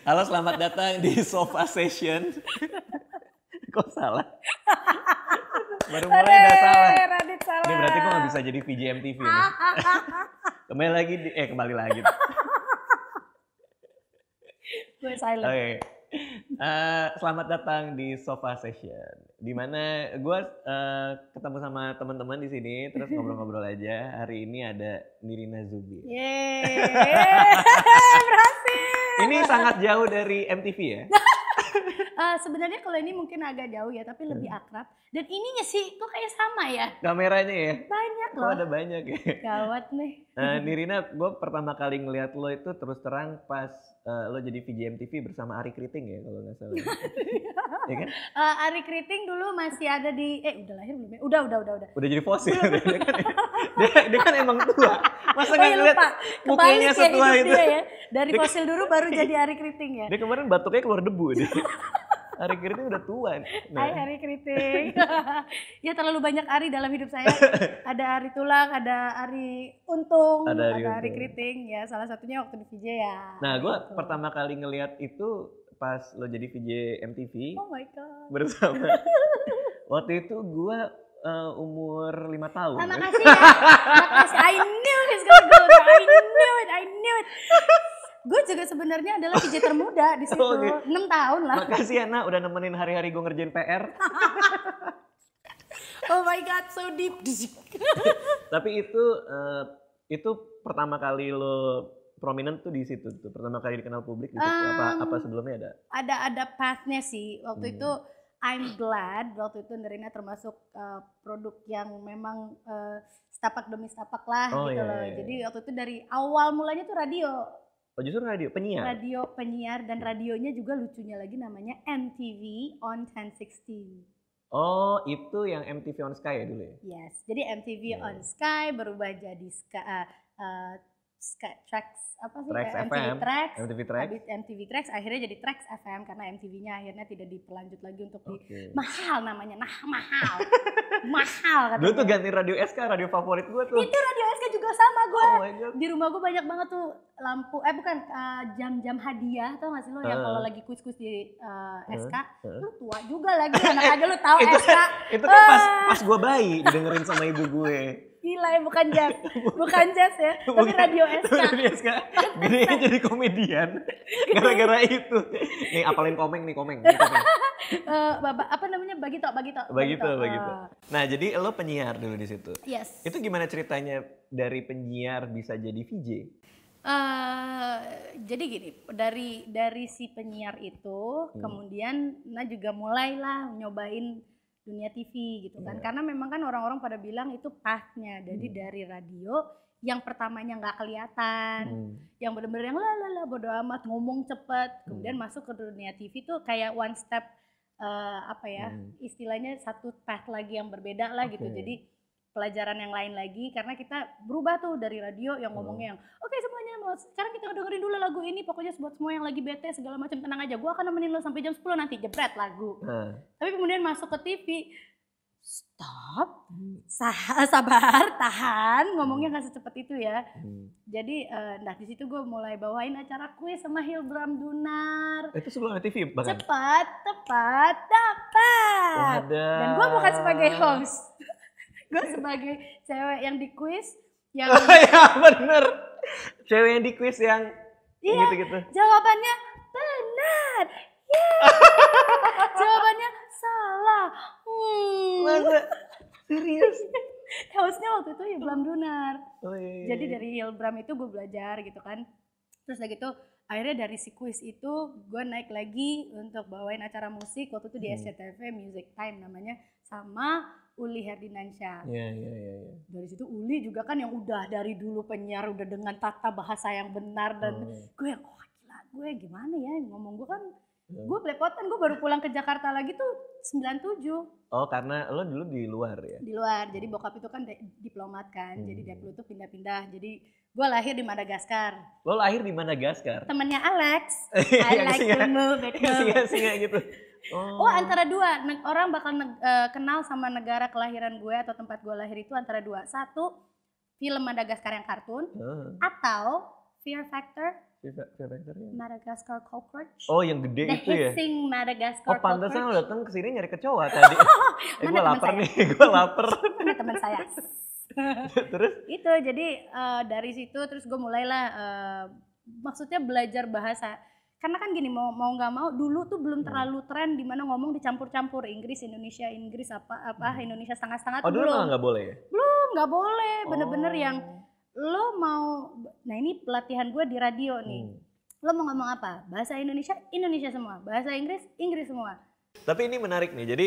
Halo, selamat datang di Sofa Session. Kok salah? Baru mulai udah salah. Radit salah. Ini berarti gue gak bisa jadi VJM TV nih. Kembali lagi, di, eh kembali lagi. Gue silent. Oke. Eh, selamat datang di Sofa Session. Di mana gue uh, ketemu sama teman-teman di sini, terus ngobrol-ngobrol aja. Hari ini ada Nirina Zubi. Yeay, berhasil. Ini sangat jauh dari MTV ya? Eh, sebenarnya kalau ini mungkin agak jauh ya, tapi lebih akrab. Dan ininya sih kok kayak sama ya. Kameranya ya? Banyak Oh loh. ada banyak ya? Gawat nih. Eh, Nirina, gue pertama kali ngeliat lo itu terus terang pas eh, lo jadi VJM TV bersama Ari Kriting ya kalau nggak salah. ya kan? Eh, Ari Kriting dulu masih ada di eh udah lahir belum ya? Udah, udah, udah, udah. Udah jadi fosil. dia, kan, dia, dia kan emang tua. Masa Oh nggak iya ngeliat lupa. mukanya ya setua hidup itu? ya. Dari fosil dulu baru jadi Ari Kriting ya. Dia kemarin batuknya keluar debu dia. Ari Kriting udah tua. Nah, Hai Ari Kriting. ya terlalu banyak Ari dalam hidup saya. Ada Ari Tulang, ada Ari Untung, Ada ada Ari. Kriting. Ya salah satunya waktu di VJ ya. nah gue Gitu. pertama kali ngeliat itu pas lo jadi VJ MTV Oh my god. bersama. Waktu itu gue eh, umur lima tahun. Ah, makasih ya. makasih. I knew he's gonna go there. I knew it. I knew it. Gue juga sebenarnya adalah VJ termuda di situ. Oh, gitu. 6 tahun lah. Makasih ya nak udah nemenin hari-hari gue ngerjain PR. Oh my god, so deep. Tapi itu eh, itu pertama kali lo prominent tuh di situ tuh. Pertama kali dikenal publik di situ. apa Um, apa sebelumnya ada? ada ada pathnya sih waktu Hmm. itu I'm glad waktu itu Nerina termasuk uh, produk yang memang uh, setapak demi setapak lah Oh, gitu iya, loh iya, jadi waktu itu dari awal mulanya tuh radio Oh justru radio penyiar. radio penyiar dan radionya juga lucunya lagi namanya MTV on 1016 Oh itu yang MTV on Sky ya dulu ya? yes jadi MTV Iya. on Sky berubah jadi Sky uh, uh, Tracks apa sih Trax Eh, MTV FM, Tracks MTV Track. Habis MTV Tracks akhirnya jadi Trax FM karena MTV-nya akhirnya tidak diperlanjut lagi untuk di Oke. mahal namanya nah mahal mahal katanya Dulu tuh ganti radio SK, radio favorit gue tuh. itu radio SK juga sama gue Oh di rumah gue banyak banget tuh lampu eh bukan uh, jam-jam hadiah tau gak sih lo yang Eh. kalau lagi kuis-kuis di uh, SK eh. lu tua juga lagi anak aja lu tahu Itu, SK itu kan pas Ah. pas gue bayi didengerin sama ibu gue. Gila ya bukan jazz bukan jazz ya tapi Bukan. radio SK radio SK. Gedenya jadi komedian. Gara-gara itu. Nih apalin komeng nih komeng. Nih, komeng. Eh, baba- apa namanya bagi tok bagi tok Begitu, tok. begitu. Eh, Nah jadi lo penyiar dulu di situ. yes Itu gimana ceritanya dari penyiar bisa jadi VJ? Eh, jadi gini, dari dari si penyiar itu, Hmm. kemudian Nah juga mulailah nyobain dunia TV gitu kan, Iya. karena memang kan orang-orang pada bilang itu pathnya, jadi Hmm. dari radio yang pertamanya nggak kelihatan, Hmm. yang bener-bener yang lah lah lah bodo amat ngomong cepet, kemudian Hmm. masuk ke dunia TV tuh kayak one step eh, apa ya, Hmm. istilahnya satu path lagi yang berbeda lah gitu, Oke. jadi pelajaran yang lain lagi karena kita berubah tuh dari radio yang Hmm. ngomongnya yang oke semuanya mau sekarang kita dengerin dulu lagu ini pokoknya buat semua yang lagi bete segala macam tenang aja gua akan nemenin lo sampai jam 10 nanti jebret lagu Nah, tapi kemudian masuk ke TV stop Sa- sabar tahan ngomongnya nggak secepat itu ya hmm. jadi eh, nah di situ gue mulai bawain acara kuis sama Hilbram Dunar itu sebelum TV bahkan. cepat tepat dapat Wadah. dan gue bukan sebagai host gue sebagai cewek yang di kuis yang Oh ya bener. Cewek yang di quiz yang Iya. gitu-gitu. jawabannya benar jawabannya salah hmm. Masa? Serius? hostnya waktu itu Hilbram Dunar Oh, iya, iya, jadi iya. dari Hilbram itu gue belajar gitu kan terus udah gitu akhirnya dari si kuis itu gue naik lagi untuk bawain acara musik waktu itu di Hmm. SCTV Music Time namanya sama Uli Herdinansyah Iya, iya, iya. iya. dari situ Uli juga kan yang udah dari dulu penyiar udah dengan tata bahasa yang benar dan Oh. gue yang oh gila gue gimana ya ngomong gue kan Hmm. gue belepotan gue baru pulang ke Jakarta lagi tuh 97 Oh, karena lo dulu di luar ya? di luar jadi bokap itu kan diplomat kan jadi Hmm. dia tuh pindah-pindah jadi gue lahir di Madagaskar Lo lahir di Madagaskar? temennya Alex I Yang like singa- to move it. Singa-singa gitu. Oh antara dua orang bakal eh, kenal sama negara kelahiran gue atau tempat gue lahir itu antara dua satu film Madagaskar yang kartun Oh. atau Fear Factor Fear Fear Factor ya? Madagascar cockroach. Oh yang gede The itu ya? hissing Madagascar Oh pantesan lo datang ke sini nyari kecoa tadi. eh gue lapar saya? nih, gue lapar. Mana teman saya? Terus? itu jadi eh, dari situ terus gue mulailah eh, maksudnya belajar bahasa karena kan gini mau mau nggak mau dulu tuh belum Hmm. terlalu tren di mana ngomong dicampur-campur Inggris Indonesia Inggris apa apa Hmm. Indonesia setengah-setengah Oh tuh dulu belum nggak boleh ya? belum nggak boleh bener-bener Oh. yang lo mau nah ini pelatihan gue di radio nih Hmm. lo mau ngomong apa bahasa Indonesia Indonesia semua bahasa Inggris Inggris semua Tapi ini menarik nih. Jadi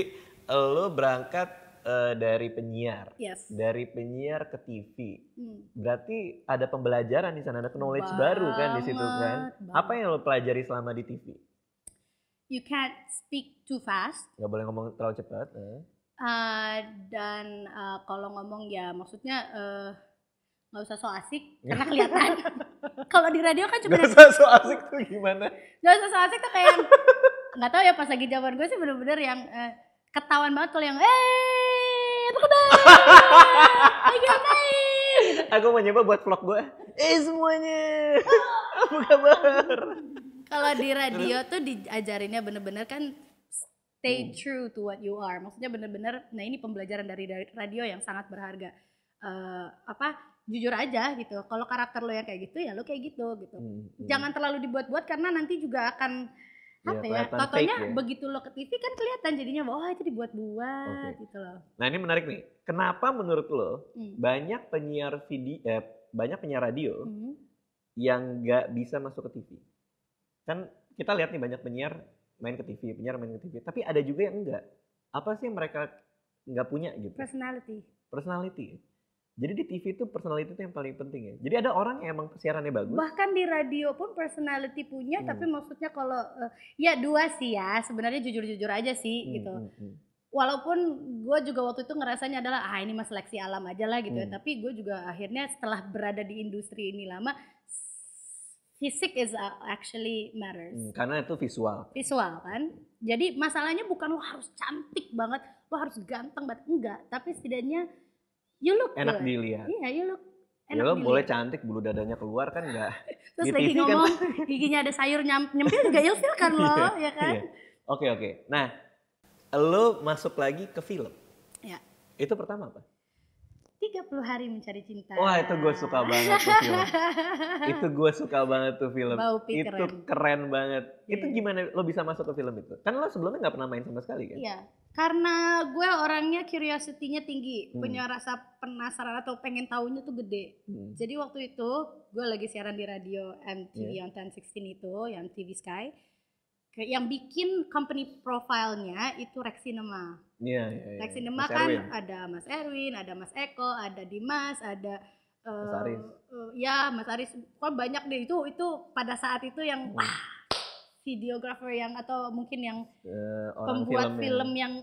lo berangkat eh, dari penyiar, yes dari penyiar ke TV. Hmm. Berarti ada pembelajaran di sana, ada knowledge baru kan di situ kan. Banget, Apa yang lo pelajari selama di TV? you can't speak too fast Gak boleh ngomong terlalu cepat. eh. Uh, dan uh, kalau ngomong ya maksudnya uh, nggak usah so asik karena kelihatan. kalau di radio kan cuma Gak usah so asik tuh gimana? nggak usah so asik tuh kayak nggak tahu ya pas lagi zaman gue sih bener-bener yang uh, ketahuan banget kalau yang eh kabar lagi ngapain gitu. Aku mau nyoba buat vlog gue. Eh semuanya, apa kabar? kalau di radio tuh diajarinnya bener-bener kan stay Hmm. true to what you are maksudnya bener-bener nah ini pembelajaran dari radio yang sangat berharga Eh, apa jujur aja gitu kalau karakter lo yang kayak gitu ya lo kayak gitu gitu Hmm, hmm. jangan terlalu dibuat-buat karena nanti juga akan apa ya kelihatan totonya ya. begitu lo ke TV kan kelihatan jadinya wah itu dibuat-buat Oke. gitu loh Nah ini menarik nih. Kenapa menurut lo Hmm. banyak penyiar video, eh, banyak penyiar radio Hmm. yang nggak bisa masuk ke TV? Kan kita lihat nih banyak penyiar main ke TV, penyiar main ke TV. Tapi ada juga yang enggak. Apa sih yang mereka nggak punya gitu? personality Personality. Jadi di TV itu personality itu yang paling penting ya. Jadi ada orang yang emang siarannya bagus. bahkan di radio pun personality punya Hmm. tapi maksudnya kalau eh, ya dua sih ya sebenarnya jujur-jujur aja sih Hmm, gitu hmm, hmm. walaupun gue juga waktu itu ngerasanya adalah ah ini mah seleksi alam aja lah gitu ya Hmm. tapi gue juga akhirnya setelah berada di industri ini lama fisik is uh, actually matters Hmm, karena itu visual. visual kan jadi masalahnya bukan lo harus cantik banget lo harus ganteng banget enggak tapi setidaknya you look Enak good. dilihat. iya you look Ya enak lo dilihat. boleh cantik bulu dadanya keluar kan enggak? terus di lagi TV kan- ngomong giginya ada sayur nyam, nyempil juga ilfil kan lo ya kan Iya. Oke oke. Nah, lo masuk lagi ke film. ya Itu pertama apa? 30 hari mencari cinta Wah itu gue suka banget tuh film. itu gue suka banget tuh film. Bau pi itu keren. keren. banget. Itu Iya. gimana lo bisa masuk ke film itu? Kan lo sebelumnya nggak pernah main sama sekali kan? Iya, karena gue orangnya curiosity-nya tinggi, Hmm. punya rasa penasaran atau pengen tahunya tuh gede. Hmm. Jadi waktu itu gue lagi siaran di radio MTV Iya. yang 1016 itu, yang TV Sky. Kayak Yang bikin company profile-nya itu Rex Cinema. Iya iya. iya. Rex Cinema Mas kan Erwin. ada Mas Erwin, ada Mas Eko, ada Dimas, ada eh, Mas Aris. eh, ya Mas Aris. Kok banyak deh itu itu pada saat itu yang Hmm. wah videographer yang atau mungkin yang orang pembuat film film yang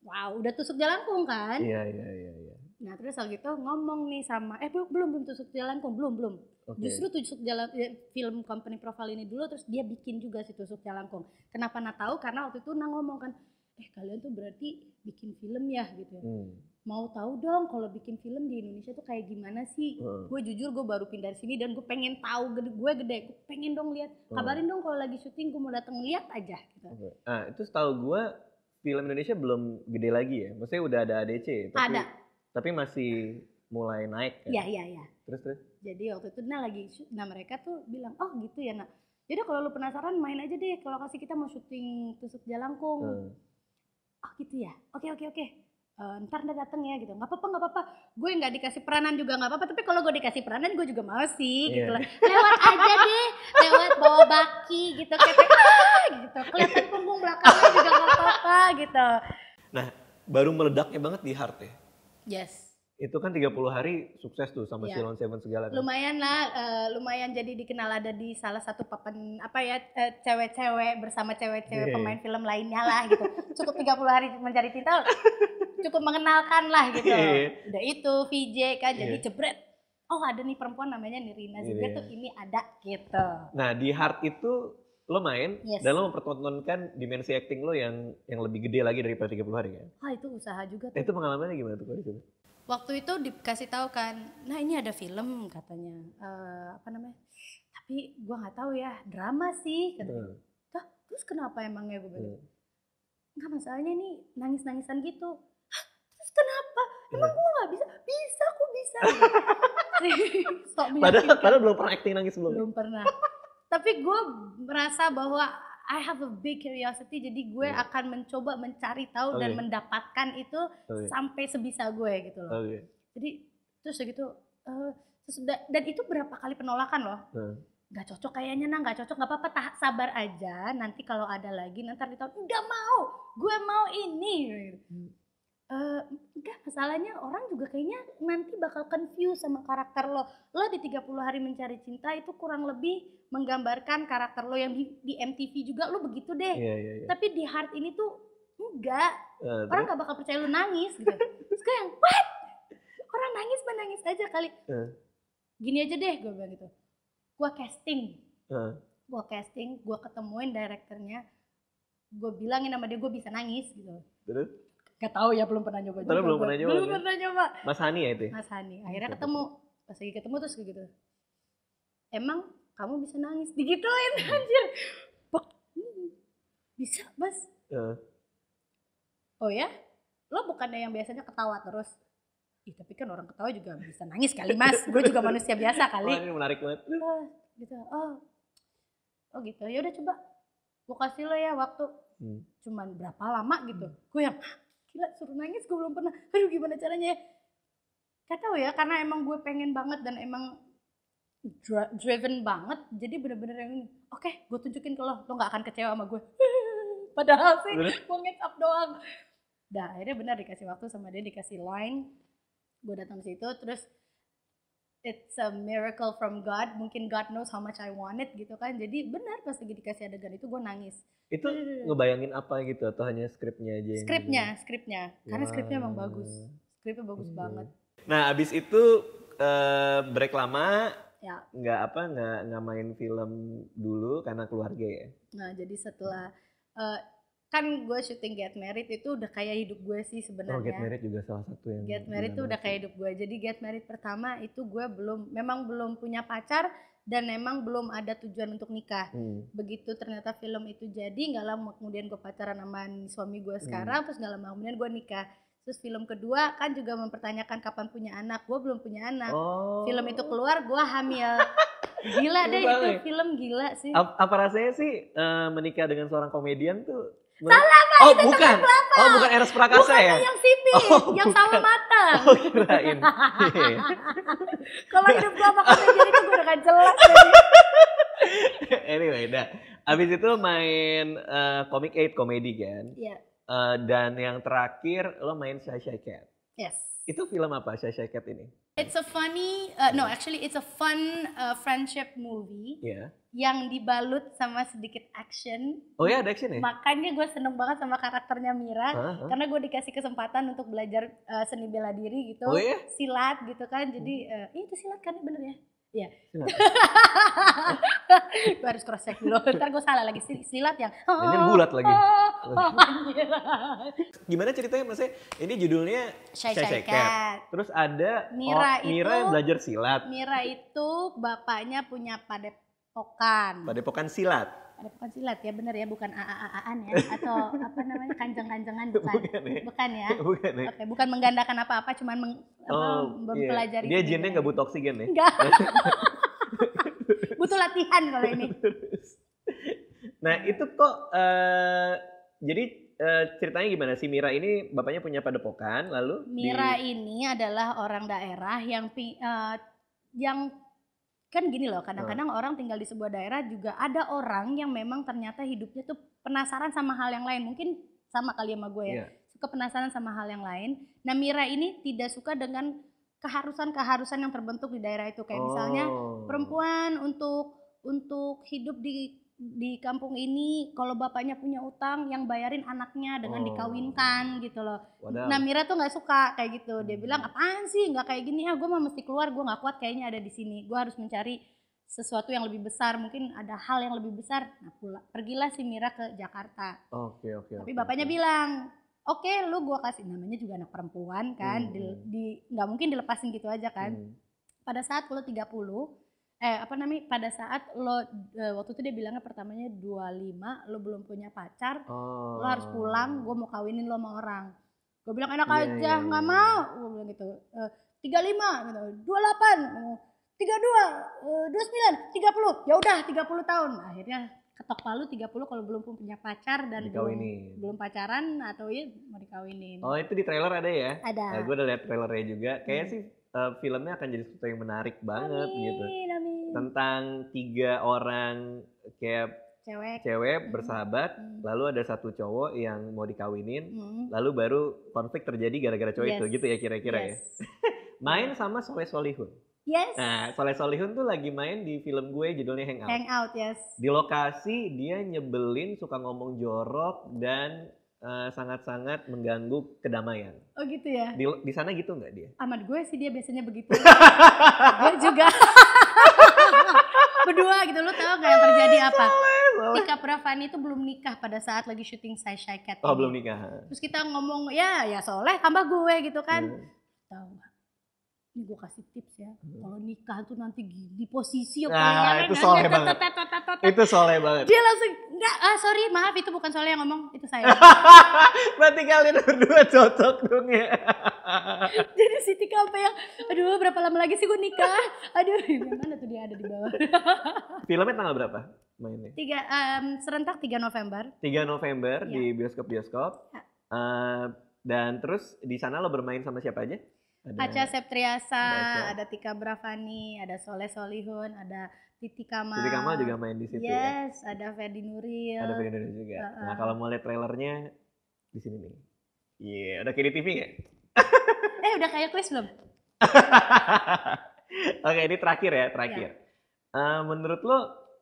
wow udah tusuk jalangkung kan Iya iya iya. iya. Nah terus lagi gitu ngomong nih sama eh belum belum belum tusuk jalangkung belum belum Oke. justru tusuk jalan ya, film company profile ini dulu terus dia bikin juga si tusuk jalangkung kenapa nak tahu karena waktu itu nah ngomong kan eh kalian tuh berarti bikin film ya gitu ya. Hmm. mau tahu dong kalau bikin film di Indonesia tuh kayak gimana sih Heeh. gue jujur gue baru pindah sini dan gue pengen tahu gede gue gede gue pengen dong lihat Hmm. kabarin dong kalau lagi syuting gue mau datang lihat aja gitu Oke. Nah itu setahu gue film Indonesia belum gede lagi ya. Maksudnya udah ada ADC. Tapi, ada Tapi masih mulai naik kan. ya ya ya Terus terus. jadi waktu itu nah lagi nah mereka tuh bilang oh gitu ya nak jadi kalau lu penasaran main aja deh. Kalau kasih kita mau syuting tusuk jalangkung. Hmm. oh gitu ya? Oke oke oke. Eh, ntar dah dateng ya gitu. Nggak apa-apa nggak apa-apa. Gue nggak dikasih peranan juga nggak apa-apa. Tapi kalau gue dikasih peranan gue juga mau sih gitu Iya. lah. Lewat aja deh. Lewat bawa baki gitu. Kayak ah, gitu. Kelihatan punggung belakangnya juga nggak apa-apa gitu. Baru meledaknya banget di Heart ya. Yes Itu kan 30 hari sukses tuh sama. Silon Seven segala. kan. lumayan lah eh, lumayan jadi dikenal ada di salah satu papan apa ya eh, cewek-cewek bersama cewek-cewek Iya. pemain film lainnya lah gitu cukup 30 hari mencari cinta cukup mengenalkan lah gitu Iya. udah itu VJ kan jadi Iya. jebret oh ada nih perempuan namanya Nirina Zubir Iya. tuh ini ada gitu Nah di Heart itu lo main Yes. dan lo mempertontonkan dimensi acting lo yang yang lebih gede lagi daripada 30 hari kan. wah itu usaha juga Nah, tuh itu pengalamannya gimana tuh kalau di situ? waktu itu dikasih tahu kan nah ini ada film katanya Eh, apa namanya tapi gue nggak tahu ya drama sih. Hmm. Dah, terus kenapa emangnya gue bilang Hmm. nggak masalahnya nih nangis nangisan gitu Hah, terus kenapa emang Hmm. gue nggak bisa bisa aku bisa Sok Padahal, padahal belum pernah acting nangis sebelumnya. belum pernah tapi gue merasa bahwa I have a big curiosity jadi gue Hmm. akan mencoba mencari tahu dan Oke. mendapatkan itu Oke. sampai sebisa gue gitu loh Oke. jadi terus gitu eh, terus dan itu berapa kali penolakan loh Hmm. nggak cocok kayaknya nah nggak cocok nggak apa-apa tah- sabar aja nanti kalau ada lagi nanti di tahun nggak mau gue mau ini Hmm. Enggak masalahnya orang juga kayaknya nanti bakal confused sama karakter lo. Lo di 30 hari mencari cinta itu kurang lebih menggambarkan karakter lo yang di, di MTV juga lo begitu deh. Iya, iya, iya. tapi di heart ini tuh enggak. Eh, orang nggak bakal percaya lu nangis gitu. Terus yang what? Orang nangis mah nangis aja kali. Eh. gini aja deh gue bilang gitu. Gue casting. Eh. gue casting gue ketemuin direkturnya gue bilangin sama dia gue bisa nangis gitu. Terus? Gak tahu ya belum pernah nyoba belum pernah nyoba, belum pernah nyoba. Mas Hani ya itu? ya? Mas Hani. Akhirnya ketemu. Pas lagi ketemu terus gitu. Emang kamu bisa nangis? Digituin anjir. Hmm, bisa mas. Eh. oh ya? Lo bukannya yang biasanya ketawa terus? Ih, tapi kan orang ketawa juga bisa nangis kali mas. Gue juga manusia biasa kali. Ini menarik banget. oh, gitu. Oh. Oh gitu. Ya udah coba. Gue kasih lo ya waktu. Hmm. cuman berapa lama gitu? Gue yang "Hah, gila suruh nangis gue belum pernah. Aduh gimana caranya ya? Gak tahu ya karena emang gue pengen banget dan emang driven banget. Jadi bener-bener yang oke gue tunjukin ke lo lo nggak akan kecewa sama gue padahal sih gue ngecap up doang. Dah akhirnya benar dikasih waktu sama dia dikasih line. Gue datang situ terus it's a miracle from God. Mungkin God knows how much I want it gitu kan. Jadi benar pas lagi dikasih adegan itu gue nangis. Itu ngebayangin apa gitu? Atau hanya skripnya aja? yang skripnya skripnya karena Wah. skripnya emang bagus. Skripnya bagus Hmm. banget. Nah, abis itu eh, break lama, ya. Nggak apa, nggak nggak main film dulu karena keluarga ya. nah jadi setelah eh, kan gue syuting Get Married itu udah kayak hidup gue sih Oh, sebenarnya Get Married juga salah satu yang. Get Married tuh udah kayak hidup gue jadi Get Married pertama itu gue belum memang belum punya pacar dan memang belum ada tujuan untuk nikah Hmm. begitu ternyata film itu jadi nggak lama kemudian gue pacaran sama suami Hmm. gue sekarang terus nggak lama kemudian gue nikah terus film kedua kan juga mempertanyakan kapan punya anak gue belum punya anak Oh. film itu keluar gue hamil gila deh itu film gila sih Ap- Apa rasanya sih eh, menikah dengan seorang komedian tuh? Salah, Pak, oh, bukan. Oh, bukan Eros Prakasa bukan ya? yang sipit Oh, yang bukan. sawo matang Oh, kirain. Iya. kalau hidup gue sama komedian itu gue udah kan jelas jadi. anyway, dah. Abis itu main eh, Comic 8 komedi kan? Iya. Eh, dan yang terakhir lo main Shy Shy Cat. Yes Itu film apa Shy Shy Cat ini? it's a funny uh, no actually it's a fun uh, friendship movie Iya. yang dibalut sama sedikit action Oh ya ada action ya? makanya gue seneng banget sama karakternya Mira Hah, hah? karena gue dikasih kesempatan untuk belajar uh, seni bela diri gitu Oh iya? silat gitu kan jadi uh, eh, itu silat kan bener ya Iya. Gue harus cross check dulu. Ntar gue salah lagi Sil- silat yang. Jangan bulat lagi. Oh, anjir. Gimana ceritanya maksudnya? Ini judulnya Shy Shy Cat. Terus ada Mira oh, Mira itu- yang belajar silat. Mira itu bapaknya punya padepokan. Padepokan silat. Padepokan silat ya bener ya bukan AA-aan ya atau apa namanya kanjeng-kanjengan bukan. Bukan ya? Bukan ya. Bukan ya? Oke, bukan menggandakan apa-apa cuman meng, apa, Oh, iya. mempelajari. Dia seni jinnya bela nggak butuh oksigen ya? Enggak. Butuh latihan kalau ini. nah itu kok eh, jadi eh, ceritanya gimana si Mira ini bapaknya punya padepokan lalu di- Mira ini adalah orang daerah yang eh, yang kan gini loh kadang-kadang orang tinggal di sebuah daerah juga ada orang yang memang ternyata hidupnya tuh penasaran sama hal yang lain. Mungkin sama kali sama gue ya. Iya. suka penasaran sama hal yang lain. Nah Mira ini tidak suka dengan keharusan-keharusan yang terbentuk di daerah itu. Kayak misalnya Oh. perempuan untuk untuk hidup di di kampung ini kalau bapaknya punya utang yang bayarin anaknya dengan Oh. dikawinkan gitu loh Wadaw. Nah Mira tuh nggak suka kayak gitu. Dia Hmm. bilang apaan sih nggak kayak gini ya gue mah mesti keluar gue nggak kuat kayaknya ada di sini. Gue harus mencari sesuatu yang lebih besar mungkin ada hal yang lebih besar. Nah pula pergilah si Mira ke Jakarta. Oke oke. Tapi oke, bapaknya oke. bilang oke lu gue kasih namanya juga anak perempuan kan Hmm, di hmm. di- nggak mungkin dilepasin gitu aja kan. Hmm. Pada saat lo 30 eh apa namanya pada saat lo eh, waktu itu dia bilangnya pertamanya 25 lo belum punya pacar Oh. lo harus pulang gue mau kawinin lo sama orang gue bilang enak Iya, aja iya, nggak iya. mau gue bilang gitu tiga lima gitu dua delapan tiga dua dua sembilan tiga puluh ya udah tiga puluh tahun akhirnya ketok palu 30 kalau belum punya pacar dan belum, Dikawinin. belum pacaran atau ya mau dikawinin Oh itu di trailer ada ya? ada Nah, gue udah liat trailernya juga. Kayaknya Hmm. sih eh, filmnya akan jadi sesuatu yang menarik banget amin, gitu. amin. Tentang tiga orang kayak cewek cewek Hmm. bersahabat, Hmm. lalu ada satu cowok yang mau dikawinin, Hmm. lalu baru konflik terjadi gara-gara cowok itu Yes. gitu ya kira-kira ya. yes. Main sama Soleh Solihun. yes Nah, Soleh Solihun tuh lagi main di film gue judulnya Hangout. hangout yes Di lokasi dia nyebelin, suka ngomong jorok dan eh, sangat-sangat mengganggu kedamaian. oh gitu ya Di, di sana gitu nggak dia? amat gue sih dia biasanya begitu gue juga berdua gitu lo tau gak yang terjadi apa Tika Pravani itu belum nikah pada saat lagi syuting Sai Shy Cat Oh belum nikah. terus kita ngomong ya ya soleh tambah gue gitu kan Hmm. tahu ini gue kasih tips ya kalau nikah tuh nanti gini posisi yang Nah, itu soleh banget. Itu soleh banget. dia langsung enggak ah sorry maaf itu bukan soleh yang ngomong itu saya Berarti kalian berdua cocok dong ya. jadi si Tika sampai yang aduh berapa lama lagi sih gue nikah aduh mana tuh dia ada di bawah Filmnya tanggal berapa mainnya? tiga em, serentak 3 November 3 November Iya. di bioskop-bioskop. Ya. Eh, dan terus di sana lo bermain sama siapa aja? Aca Septriasa, Ada Aca. ada Tika Bravani, ada Soleh Solihun, ada Titi Kamal. Jadi Kamal juga main di situ ya. Yes, ada Ferdi Nuril. Ada Ferry Indonesia juga. Uh-uh. Nah kalau mau lihat trailernya di sini nih. Iya, udah kayak di TV nggak? Eh udah kayak kuis belum? Oke, ini terakhir ya, terakhir. Iya. Eh, menurut lo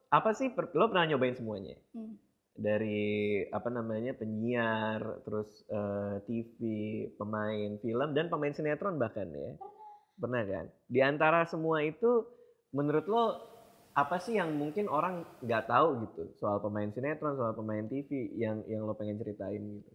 apa sih? per- Lo pernah nyobain semuanya? Hmm. Dari apa namanya penyiar, terus eh, TV, pemain film dan pemain sinetron bahkan ya. Pernah kan? Di antara semua itu, menurut lo apa sih yang mungkin orang nggak tahu gitu soal pemain sinetron, soal pemain TV yang yang lo pengen ceritain gitu?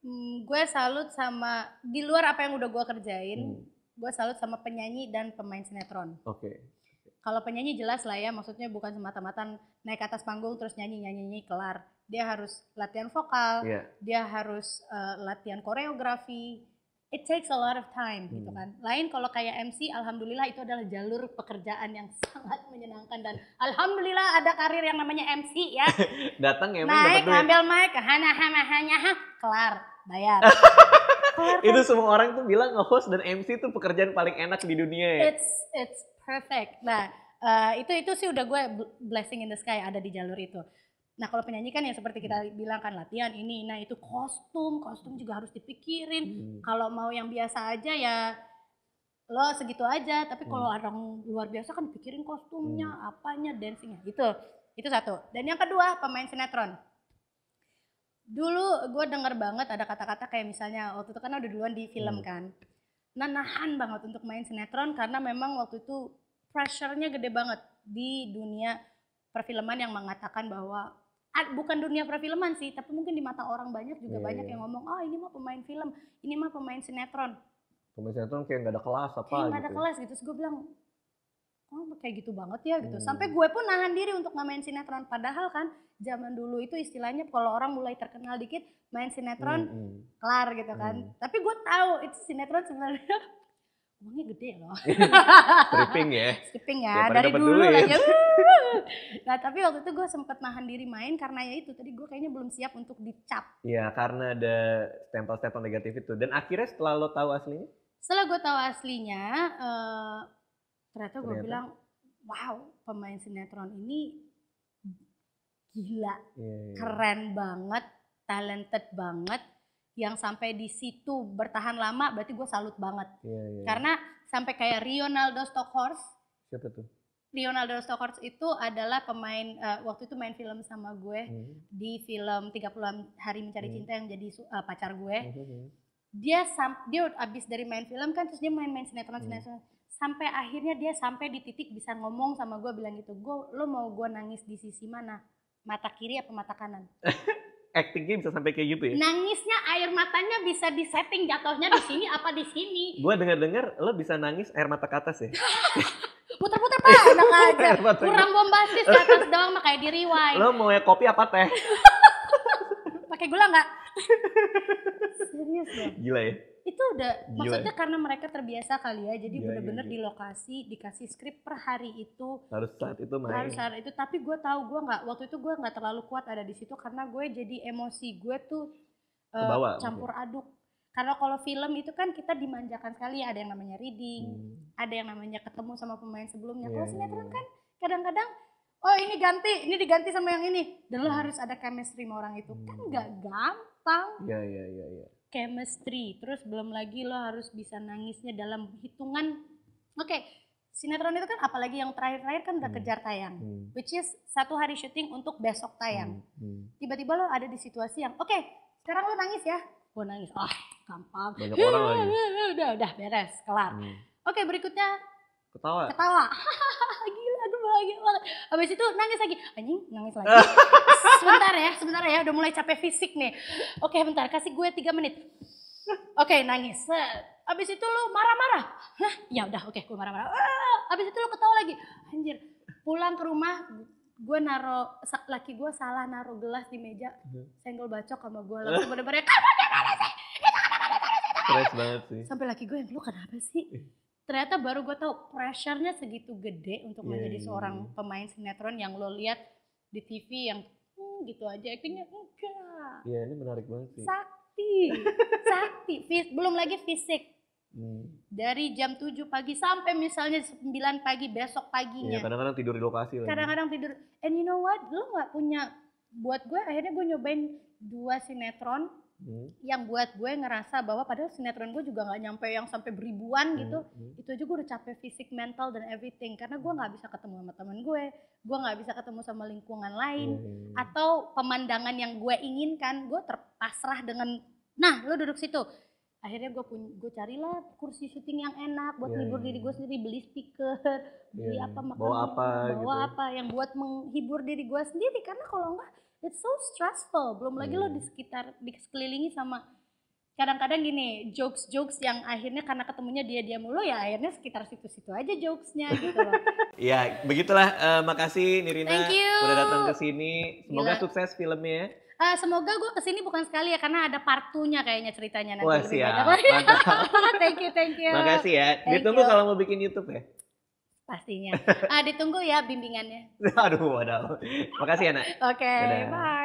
Hmm, gue salut sama di luar apa yang udah gue kerjain, Hmm, gue salut sama penyanyi dan pemain sinetron. Oke. Kalau penyanyi jelas lah ya, maksudnya bukan semata-mata naik ke atas panggung terus nyanyi nyanyi nyanyi kelar. Dia harus latihan vokal, Iya. dia harus eh, latihan koreografi. It takes a lot of time gitu Hmm. kan. Lain kalau kayak MC, alhamdulillah itu adalah jalur pekerjaan yang sangat menyenangkan dan alhamdulillah ada karir yang namanya MC ya. Datang dapat Naik ngambil mic, hana hana hanya ha, kelar, bayar. Kelar, kan? Itu semua orang tuh bilang nge-host dan MC itu pekerjaan paling enak di dunia ya. It's it's perfect. Nah, eh, itu itu sih udah gue bl- blessing in the sky ada di jalur itu. Nah, kalau penyanyi kan yang seperti kita bilang kan latihan ini, nah itu kostum, kostum juga harus dipikirin. Hmm. Kalau mau yang biasa aja ya lo segitu aja, tapi kalau Hmm. orang luar biasa kan pikirin kostumnya, apanya, dancingnya. Itu itu satu. Dan yang kedua, pemain sinetron. Dulu gue denger banget ada kata-kata kayak misalnya waktu itu kan udah duluan di film Hmm. kan. Nah, nahan banget untuk main sinetron karena memang waktu itu pressure-nya gede banget di dunia perfilman yang mengatakan bahwa ah, bukan dunia perfilman sih, tapi mungkin di mata orang banyak juga Iya, banyak iya. yang ngomong, "Ah, ini mah pemain film, ini mah pemain sinetron." Pemain sinetron kayak nggak ada kelas apa Kayak nggak ada gitu. kelas gitu. Terus gue bilang, "Oh, kayak gitu banget ya?" gitu. Hmm. Sampai gue pun nahan diri untuk nggak main sinetron. Padahal kan zaman dulu itu istilahnya kalau orang mulai terkenal dikit main sinetron Hmm, hmm. kelar gitu kan. Hmm. Tapi gue tahu itu sinetron sebenarnya uangnya gede loh. Stripping ya. Skipping Ya, ya, dari dulu lah ya. nah tapi waktu itu gue sempet nahan diri main karena ya itu tadi gue kayaknya belum siap untuk dicap. Iya, karena ada stempel-stempel negatif itu. Dan akhirnya setelah lo tahu aslinya, Setelah gue tahu aslinya, eh, ternyata gue Ternyata? bilang, wow pemain sinetron ini gila, iya, iya. keren banget, talented banget. Yang sampai di situ bertahan lama, berarti gue salut banget. Iya, iya. Karena sampai kayak Rionaldo Stockhorst, siapa tuh? Leonardo Stockhorst itu adalah pemain eh, waktu itu main film sama gue Hmm, di film 30 hari mencari Hmm. cinta yang jadi eh, pacar gue. hmm, hmm. Dia sam dia abis dari main film kan terus dia main-main Hmm. sinetron sinetron sampai akhirnya dia sampai di titik bisa ngomong sama gue bilang gitu, "Gue lo mau gue nangis di sisi mana? Mata kiri apa mata kanan?" Actingnya bisa sampai kayak gitu ya? Nangisnya air matanya bisa disetting jatuhnya di sini apa di sini. Gue denger-denger lo bisa nangis air mata ke atas ya? putar-putar pak enak aja kurang bombastis ke atas doang mah kayak di rewind Lo mau ya kopi apa teh? pakai gula nggak serius dong Gila ya. Udah Gila. maksudnya karena mereka terbiasa kali ya jadi Iya, bener-bener iya, di lokasi dikasih skrip per hari itu Harus saat itu main. harus saat itu tapi gue tahu gue nggak waktu itu gue nggak terlalu kuat ada di situ karena gue jadi emosi gue tuh Kebawa, campur aduk karena kalau film itu kan kita dimanjakan sekali ada yang namanya reading Hmm. ada yang namanya ketemu sama pemain sebelumnya Iya, kalau iya, sinetron iya. kan kadang-kadang oh ini ganti ini diganti sama yang ini dan lo Hmm. harus ada chemistry sama orang itu kan Hmm. nggak gampang Iya iya iya iya. Chemistry terus belum lagi lo harus bisa nangisnya dalam hitungan oke sinetron itu kan apalagi yang terakhir-terakhir kan udah Hmm. kejar tayang Hmm. which is satu hari syuting untuk besok tayang Hmm. Hmm. tiba-tiba lo ada di situasi yang oke sekarang lo nangis ya gue nangis ah gampang Banyak orang lagi. udah udah beres kelar Hmm. oke berikutnya Ketawa. ketawa bahagia banget habis itu nangis lagi. Anjing nangis lagi. Sebentar ya sebentar ya udah mulai capek fisik nih. Oke bentar kasih gue tiga menit. Oke nangis. Habis itu lu marah-marah. Hah? ya udah oke gue marah-marah. Ah, habis itu lu ketawa lagi. Anjir pulang ke rumah gue naro laki gue salah naro gelas di meja Hmm. senggol bacok sama gue. Langsung bener-bener kamu gimana sih? Stres banget sih. sampai laki gue yang lu kenapa sih ternyata baru gue tahu pressure-nya segitu gede untuk Iya, menjadi iya, seorang iya. pemain sinetron yang lo lihat di TV yang hmm, gitu aja. Actingnya enggak. Iya ini menarik banget sih. sakti. Sakti. Fis- belum lagi fisik. Hmm. dari jam 7 pagi sampai misalnya 9 pagi besok Iya paginya kadang-kadang tidur di lokasi kadang-kadang tidur. And you know what? Lo nggak punya buat gue akhirnya gue nyobain dua sinetron Hmm. yang buat gue ngerasa bahwa padahal sinetron gue juga nggak nyampe yang sampai beribuan gitu Hmm. Hmm. itu aja gue udah capek fisik mental dan everything karena gue nggak bisa ketemu sama temen gue gue nggak bisa ketemu sama lingkungan lain iya. atau pemandangan yang gue inginkan gue terpasrah dengan nah lo duduk situ akhirnya gue pun gue carilah kursi syuting yang enak buat Iya, hibur iya, diri iya. gue sendiri beli speaker beli Iya, apa iya. makan Bawa apa bawa gitu. apa yang buat menghibur diri gue sendiri karena kalau enggak it's so stressful belum lagi lo Iya. di sekitar di sekelilingi sama kadang-kadang gini jokes-jokes yang akhirnya karena ketemunya dia dia mulu ya akhirnya sekitar situ-situ aja jokesnya gitu loh Iya, begitulah. Eh, makasih Nirina Thank you. udah datang ke sini. Semoga Gila. sukses filmnya. Eh, semoga gue ke sini bukan sekali ya karena ada partunya kayaknya ceritanya nanti Wah lebih siap, banyak thank you thank you Makasih ya. Thank Ditunggu you. kalau mau bikin YouTube ya. pastinya ah ditunggu ya bimbingannya Aduh, waduh. Makasih ya, Nak. oke Dadah. bye